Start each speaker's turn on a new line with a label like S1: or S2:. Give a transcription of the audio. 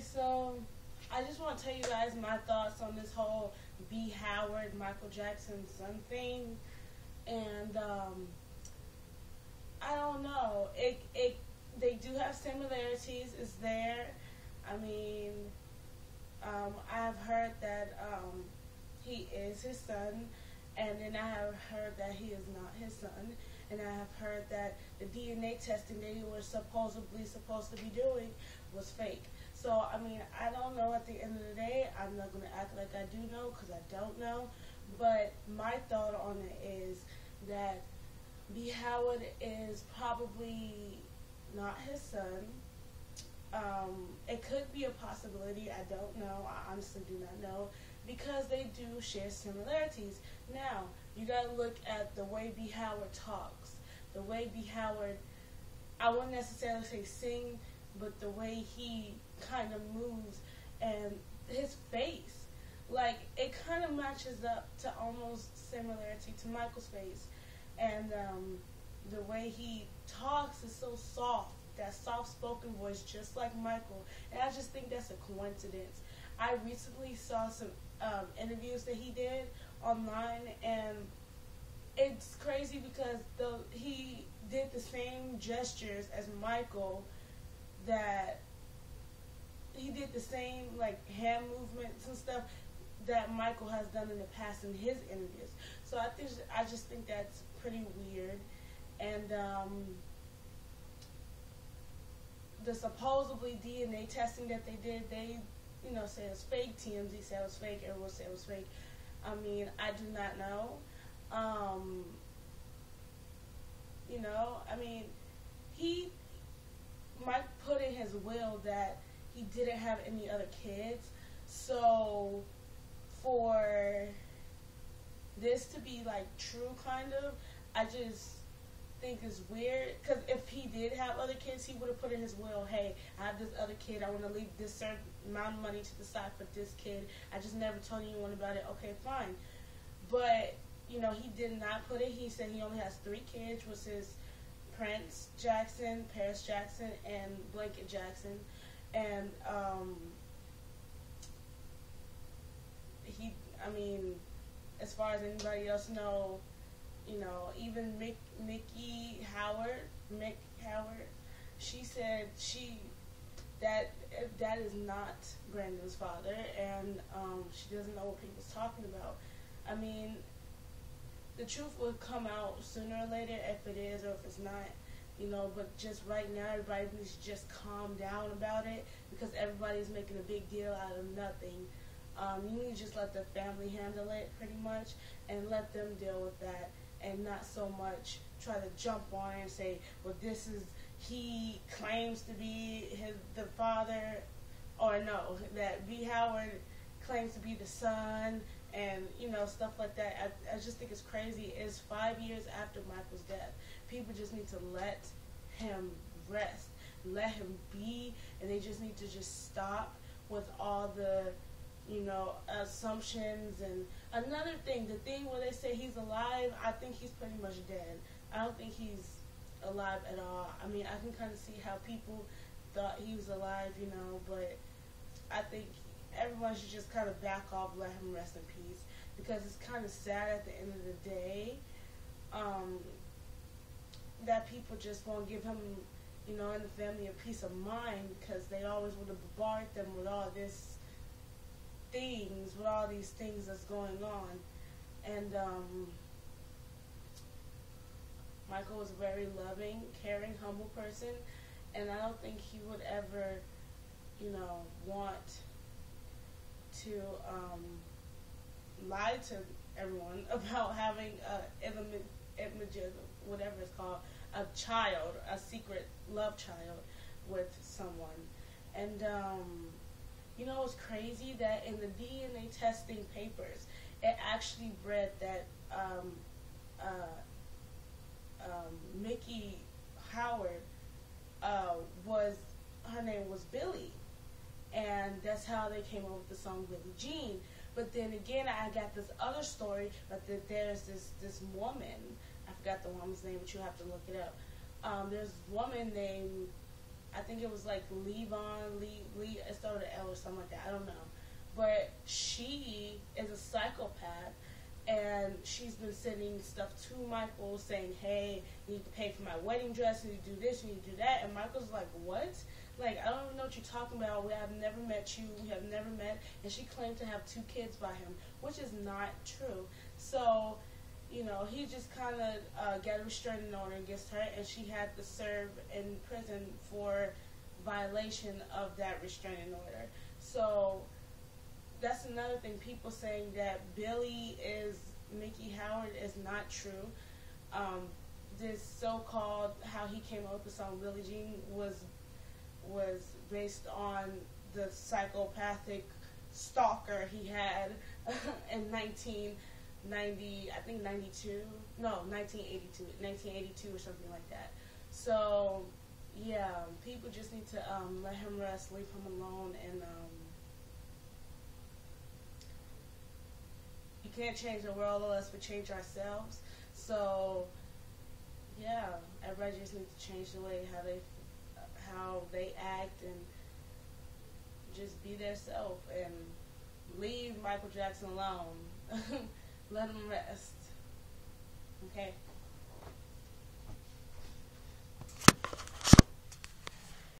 S1: So I just want to tell you guys my thoughts on this whole B. Howard, Michael Jackson son thing, and um, I don't know. It it they do have similarities. Is there? I mean, um, I've heard that um, he is his son, and then I have heard that he is not his son, and I have heard that the DNA testing that he was supposedly supposed to be doing was fake. So, I mean, I don't know at the end of the day. I'm not going to act like I do know because I don't know. But my thought on it is that B. Howard is probably not his son. Um, it could be a possibility. I don't know. I honestly do not know because they do share similarities. Now, you got to look at the way B. Howard talks, the way B. Howard, I wouldn't necessarily say sing, but the way he kind of moves and his face. Like it kind of matches up to almost similarity to Michael's face, and um, the way he talks is so soft. That soft-spoken voice, just like Michael, and I just think that's a coincidence. I recently saw some um, interviews that he did online, and it's crazy because the he did the same gestures as Michael that he did the same like hand movements and stuff that Michael has done in the past in his interviews. So I think I just think that's pretty weird, and um, the supposedly DNA testing that they did, they you know say it was fake. TMZ said it was fake. Everyone said it was fake. I mean, I do not know. Um, you know, I mean, he Mike put in his will that he didn't have any other kids. So for this to be like true, kind of, I just think it's weird. Because if he did have other kids, he would have put in his will, hey, I have this other kid. I want to leave this certain amount of money to the side for this kid. I just never told anyone about it. Okay, fine. But, you know, he did not put it. He said he only has three kids, which is Prince Jackson, Paris Jackson, and Blanket Jackson and um, he, I mean, as far as anybody else know, you know, even Mick, Miki Howard, Mick Howard, she said she that that is not Brandon's father, and um, she doesn't know what people's talking about. I mean, the truth will come out sooner or later if it is or if it's not you know, but just right now everybody needs to just calm down about it because everybody's making a big deal out of nothing. Um, you need to just let the family handle it pretty much and let them deal with that and not so much try to jump on and say, well, this is, he claims to be his, the father, or no, that B. Howard claims to be the son and, you know, stuff like that. I, I just think it's crazy. It's five years after Michael's death people just need to let him rest, let him be, and they just need to just stop with all the, you know, assumptions. And another thing, the thing where they say he's alive, I think he's pretty much dead. I don't think he's alive at all. I mean, I can kind of see how people thought he was alive, you know, but I think everyone should just kind of back off, let him rest in peace, because it's kind of sad at the end of the day. Um, that people just won't give him, you know, and the family a peace of mind because they always want to bombard them with all this things, with all these things that's going on. And um, Michael was a very loving, caring, humble person, and I don't think he would ever, you know, want to um, lie to everyone about having a imagism whatever it's called, a child, a secret love child with someone. And, um, you know, it's crazy that in the DNA testing papers, it actually read that um, uh, um, Miki Howard uh, was, her name was Billy, And that's how they came up with the song Billie Jean. But then again, I got this other story but that there's this, this woman forgot the woman's name, but you have to look it up. Um, there's a woman named I think it was like Levon, Lee, Lee, it started with L or something like that. I don't know. But she is a psychopath, and she's been sending stuff to Michael saying, "Hey, you need to pay for my wedding dress. You need to do this. You need to do that." And Michael's like, "What? Like, I don't even know what you're talking about. We have never met you. We have never met." And she claimed to have two kids by him, which is not true. So, you know, he just kind of uh, got a restraining order against her, and she had to serve in prison for violation of that restraining order. So that's another thing. People saying that Billy is Miki Howard is not true. Um, this so-called how he came up with the song Billie Jean was was based on the psychopathic stalker he had in 1990, I think 92, no, 1982, 1982 or something like that. So, yeah, people just need to um, let him rest, leave him alone, and um, you can't change the world unless we change ourselves. So, yeah, everybody just needs to change the way how they how they act and just be their self and leave Michael Jackson alone. Let them rest. Okay.